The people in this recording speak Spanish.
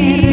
Be